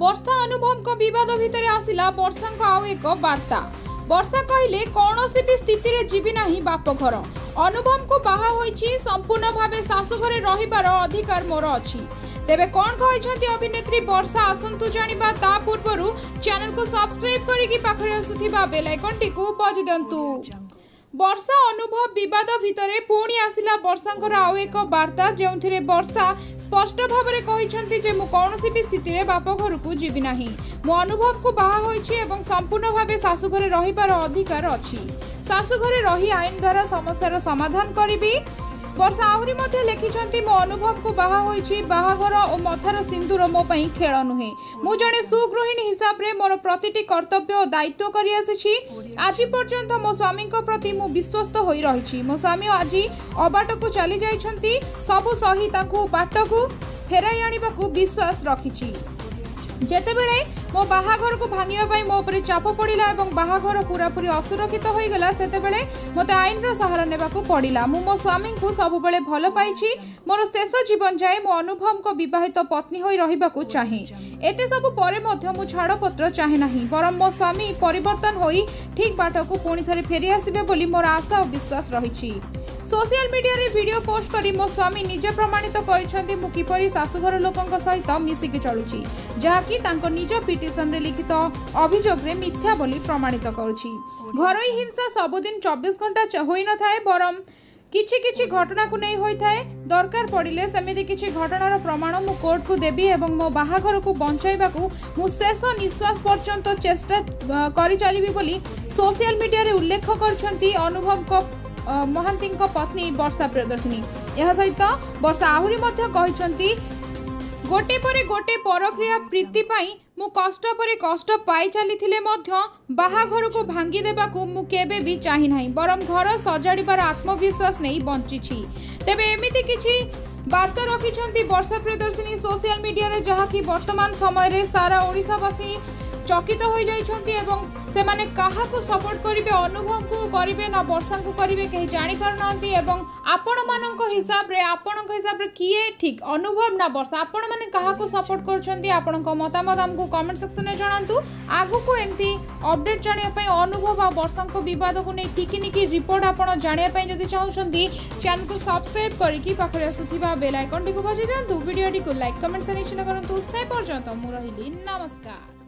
ବର୍ଷା ଅନୁଭବଙ୍କ ବିବାଦ ଭିତରେ ଆସିଲା ବର୍ଷାଙ୍କ ଆଉ ଏକ ବାର୍ତ୍ତା ବର୍ଷା କହିଲେ କୌଣସି ବି ସ୍ଥିତିରେ ଯିବି ନାହିଁ ବାପଘର ଅନୁଭବଙ୍କୁ ବାହା ହୋଇଛି ସମ୍ପୂର୍ଣ୍ଣ ଭାବେ ଶାଶୁଘରେ ରହିବାର ଅଧିକାର ମୋର ଅଛି ତେବେ କ'ଣ କହିଛନ୍ତି ଅଭିନେତ୍ରୀ ବର୍ଷା ଆସନ୍ତୁ ଜାଣିବା ତା ପୂର୍ବରୁ ଚ୍ୟାନେଲକୁ ସବସ୍କ୍ରାଇବ୍ କରିକି ପାଖରେ ଆସୁଥିବା ବେଲ୍ ଆଇକନ୍ଟିକୁ ବଜି ଦିଅନ୍ତୁ ବର୍ଷା ଅନୁଭବ ବିବାଦ ଭିତରେ ପୁଣି ଆସିଲା ବର୍ଷାଙ୍କର ଆଉ ଏକ ବାର୍ତ୍ତା ଯେଉଁଥିରେ ବର୍ଷା ସ୍ପଷ୍ଟ ଭାବରେ କହିଛନ୍ତି ଯେ ମୁଁ କୌଣସି ବି ସ୍ଥିତିରେ ବାପ ଘରକୁ ଯିବି ନାହିଁ ମୁଁ ଅନୁଭବକୁ ବାହା ହୋଇଛି ଏବଂ ସମ୍ପୂର୍ଣ୍ଣ ଭାବେ ଶାଶୁଘରେ ରହିବାର ଅଧିକାର ଅଛି ଶାଶୁଘରେ ରହି ଆଇନ ଦ୍ୱାରା ସମସ୍ୟାର ସମାଧାନ କରିବି ବର୍ଷା ଆହୁରି ମଧ୍ୟ ଲେଖିଛନ୍ତି ମୋ ଅନୁଭବକୁ ବାହା ହୋଇଛି ବାହାଘର ଓ ମଥାର ସିନ୍ଦୁର ମୋ ପାଇଁ ଖେଳ ନୁହେଁ ମୁଁ ଜଣେ ସୁଗୃହିଣୀ ହିସାବରେ ମୋର ପ୍ରତିଟି କର୍ତ୍ତବ୍ୟ ଓ ଦାୟିତ୍ୱ କରିଆସିଛି ଆଜି ପର୍ଯ୍ୟନ୍ତ ମୋ ସ୍ୱାମୀଙ୍କ ପ୍ରତି ମୁଁ ବିଶ୍ୱସ୍ତ ହୋଇ ରହିଛି ମୋ ସ୍ୱାମୀ ଆଜି ଅବାଟକୁ ଚାଲି ଯାଇଛନ୍ତି ସବୁ ସହି ତାକୁ ବାଟକୁ ଫେରାଇ ଆଣିବାକୁ ବିଶ୍ୱାସ ରଖିଛି ଯେତେବେଳେ ମୋ ବାହାଘରକୁ ଭାଙ୍ଗିବା ପାଇଁ ମୋ ଉପରେ ଚାପ ପଡ଼ିଲା ଏବଂ ବାହାଘର ପୁରାପୁରି ଅସୁରକ୍ଷିତ ହୋଇଗଲା ସେତେବେଳେ ମୋତେ ଆଇନର ସାହାରା ନେବାକୁ ପଡ଼ିଲା ମୁଁ ମୋ ସ୍ୱାମୀଙ୍କୁ ସବୁବେଳେ ଭଲ ପାଇଛି ମୋର ଶେଷ ଜୀବନ ଯାଏ ମୁଁ ଅନୁଭବଙ୍କ ବିବାହିତ ପତ୍ନୀ ହୋଇ ରହିବାକୁ ଚାହେଁ ଏତେ ସବୁ ପରେ ମଧ୍ୟ ମୁଁ ଛାଡ଼ପତ୍ର ଚାହେଁ ନାହିଁ ବରଂ ମୋ ସ୍ୱାମୀ ପରିବର୍ତ୍ତନ ହୋଇ ଠିକ୍ ବାଟକୁ ପୁଣି ଥରେ ଫେରିଆସିବେ ବୋଲି ମୋର ଆଶା ଓ ବିଶ୍ୱାସ ରହିଛି সোশিয়াল মিডিয়ারে ভিডিও পোস্ট করে মো স্বামী নিজে প্রমাণিত করেছেন মু কিপর শাশুঘর লোক সহিত মিশিকি চলুছি যাকি তাঙ্ক নিজ পিটিশনরে লিখিত অভিযোগরে মিথ্যা বলে প্রমাণিত করুছি ঘরোই হিংসা সবুদিন চব্বিশ ঘণ্টা হয়ে নথায় বরং কিছু কিছু ঘটনাকে নেই হয়ে দরকার পড়লে সেমিতি কিছু ঘটনার প্রমাণ মু কোর্টকু দেবি এবং মো বাহাঘরকু বঞ্চাইবাকু মু শেষ নিঃশ্বাস পর্যন্ত চেষ্টা করে চলিবি বলি সোশিয়াল মিডিয়ারে উল্লেখ করছেন অনুভবক ମହାନ୍ତିଙ୍କ ପତ୍ନୀ ବର୍ଷା ପ୍ରିୟଦର୍ଶିନୀ ଏହା ସହିତ ବର୍ଷା ଆହୁରି ମଧ୍ୟ କହିଛନ୍ତି ଗୋଟେ ପରେ ଗୋଟେ ପରକ୍ରିୟା ପ୍ରୀତି ପାଇଁ ମୁଁ କଷ୍ଟ ପରେ କଷ୍ଟ ପାଇ ଚାଲିଥିଲେ ମଧ୍ୟ ବାହାଘରକୁ ଭାଙ୍ଗି ଦେବାକୁ ମୁଁ କେବେ ବି ଚାହିଁ ନାହିଁ ବରଂ ଘର ସଜାଡ଼ିବାର ଆତ୍ମବିଶ୍ୱାସ ନେଇ ବଞ୍ଚିଛି ତେବେ ଏମିତି କିଛି ବାର୍ତ୍ତା ରଖିଛନ୍ତି ବର୍ଷା ପ୍ରିୟଦର୍ଶିନୀ ସୋସିଆଲ ମିଡ଼ିଆରେ ଯାହାକି ବର୍ତ୍ତମାନ ସମୟରେ ସାରା ଓଡ଼ିଶାବାସୀ চকিত হয়ে যাইছন্তি এবং সেমানে কাহাকু সপোর্ট করিবে অনুভবকু করিবে না বর্ষাঙ্কু করিবে কেহি জানি পারুনাহান্তি এবং ଆପଣମାନଙ୍କ ହିସାବରେ ଆପଣଙ୍କ ହିସାବରେ କିଏ ଠିକ୍ ଅନୁଭବ ନା ବର୍ଷା ଆପଣମାନେ କାହାକୁ ସପୋର୍ଟ କରୁଛନ୍ତି ଆପଣଙ୍କ ମତାମତ ଆମକୁ କମେଣ୍ଟ ସେକ୍ସନରେ ଜଣାନ୍ତୁ ଆଗକୁ ଏମିତି ଅପଡେଟ୍ ଜାଣିବା ପାଇଁ ଅନୁଭବ ଆଉ ବର୍ଷାଙ୍କ ବିବାଦକୁ ନେଇ ଟିକିନିକି ରିପୋର୍ଟ ଆପଣ ଜାଣିବା ପାଇଁ ଯଦି ଚାହୁଁଛନ୍ତି ଚ୍ୟାନେଲକୁ ସବସ୍କ୍ରାଇବ୍ କରିକି ପାଖରେ ଆସୁଥିବା ବେଲ୍ ଆଇକନ୍ଟିକୁ ବଜାଇ ଦିଅନ୍ତୁ ଭିଡ଼ିଓଟିକୁ ଲାଇକ୍ କମେଣ୍ଟ ସେକ୍ସନ କରନ୍ତୁ ସେ ପର୍ଯ୍ୟନ୍ତ ମୁଁ ରହିଲି ନମସ୍କାର